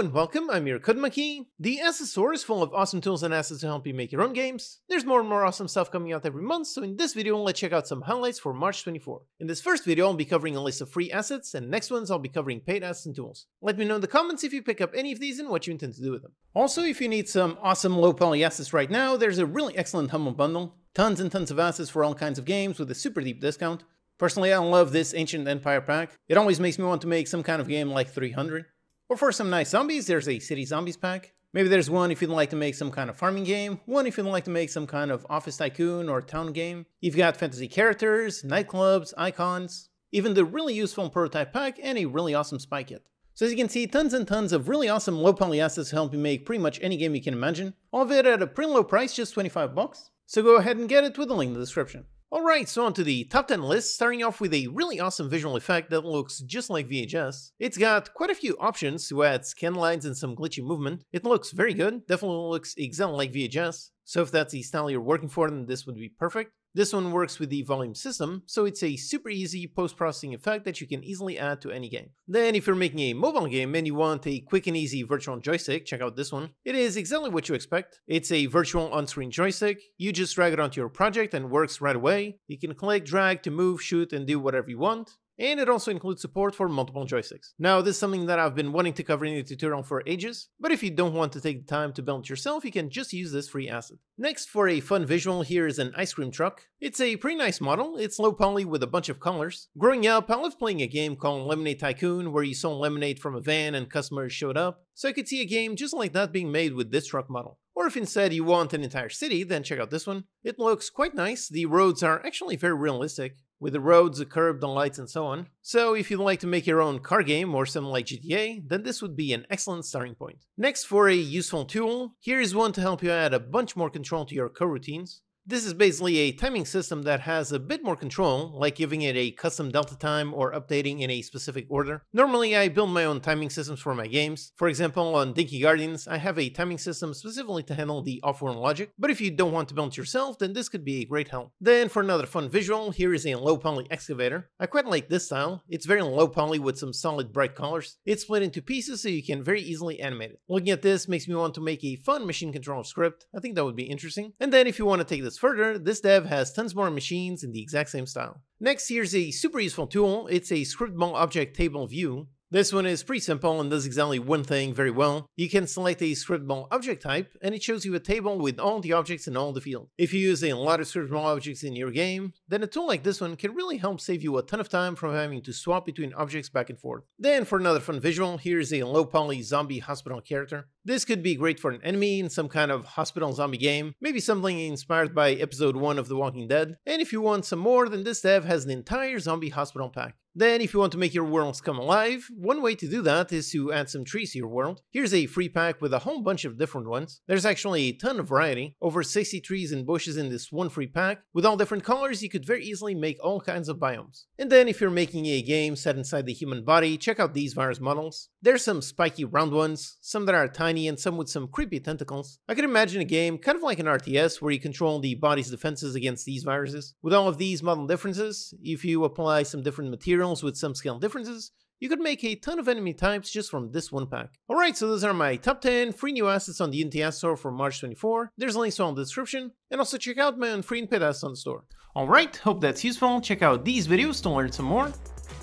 and welcome, I'm your Code Monkey. The Asset Store is full of awesome tools and assets to help you make your own games. There's more and more awesome stuff coming out every month, so in this video let's check out some highlights for March 24. In this first video I'll be covering a list of free assets, and next ones I'll be covering paid assets and tools. Let me know in the comments if you pick up any of these and what you intend to do with them. Also, if you need some awesome low poly assets right now, there's a really excellent Humble Bundle. Tons and tons of assets for all kinds of games with a super deep discount. Personally, I love this Ancient Empire pack. It always makes me want to make some kind of game like 300. Or for some nice zombies, there's a City Zombies pack. Maybe there's one if you'd like to make some kind of farming game, one if you'd like to make some kind of office tycoon or town game. You've got fantasy characters, nightclubs, icons, even the really useful prototype pack, and a really awesome spy kit. So as you can see, tons and tons of really awesome low poly assets help you make pretty much any game you can imagine. All of it at a pretty low price, just 25 bucks. So go ahead and get it with the link in the description. Alright, so on to the top 10 list, starting off with a really awesome visual effect that looks just like VHS. It's got quite a few options to add scan lines and some glitchy movement. It looks very good, definitely looks exactly like VHS, so if that's the style you're working for then this would be perfect. This one works with the volume system, so it's a super easy post-processing effect that you can easily add to any game. Then if you're making a mobile game and you want a quick and easy virtual joystick, check out this one. It is exactly what you expect. It's a virtual on-screen joystick, you just drag it onto your project and works right away. You can click, drag to move, shoot, and do whatever you want and it also includes support for multiple joysticks. Now this is something that I've been wanting to cover in a tutorial for ages, but if you don't want to take the time to build yourself, you can just use this free asset. Next, for a fun visual, here is an ice cream truck. It's a pretty nice model, it's low poly with a bunch of colors. Growing up, I loved playing a game called Lemonade Tycoon where you sold lemonade from a van and customers showed up, so I could see a game just like that being made with this truck model. Or if instead you want an entire city, then check out this one. It looks quite nice, the roads are actually very realistic with the roads, the curb, the lights, and so on. So if you'd like to make your own car game or something like GTA, then this would be an excellent starting point. Next, for a useful tool, here is one to help you add a bunch more control to your coroutines. This is basically a timing system that has a bit more control, like giving it a custom delta time or updating in a specific order. Normally I build my own timing systems for my games. For example, on Dinky Guardians, I have a timing system specifically to handle the off-world logic, but if you don't want to build it yourself, then this could be a great help. Then for another fun visual, here is a low poly excavator. I quite like this style. It's very low poly with some solid bright colors. It's split into pieces so you can very easily animate it. Looking at this makes me want to make a fun machine control script. I think that would be interesting. And then if you want to take this further, this dev has tons more machines in the exact same style. Next, here's a super useful tool. It's a scriptable object table view. This one is pretty simple and does exactly one thing very well. You can select a scriptable object type and it shows you a table with all the objects in all the fields. If you use a lot of scriptable objects in your game, then a tool like this one can really help save you a ton of time from having to swap between objects back and forth. Then for another fun visual, here's a low poly zombie hospital character. This could be great for an enemy in some kind of hospital zombie game, maybe something inspired by episode 1 of The Walking Dead. And if you want some more, then this dev has an entire zombie hospital pack. Then if you want to make your worlds come alive, one way to do that is to add some trees to your world. Here's a free pack with a whole bunch of different ones. There's actually a ton of variety, over 60 trees and bushes in this one free pack. With all different colors, you could very easily make all kinds of biomes. And then if you're making a game set inside the human body, check out these virus models. There's some spiky round ones, some that are tiny and some with some creepy tentacles. I can imagine a game kind of like an RTS where you control the body's defenses against these viruses. With all of these model differences, if you apply some different materials with some scale differences, you could make a ton of enemy types just from this one pack. Alright, so those are my top 10 free new assets on the Unity Store for March 24. There's links to all the description, and also check out my own free and paid assets on the store. Alright, hope that's useful. Check out these videos to learn some more.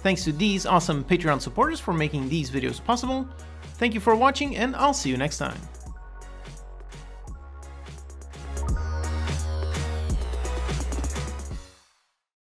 Thanks to these awesome Patreon supporters for making these videos possible. Thank you for watching, and I'll see you next time.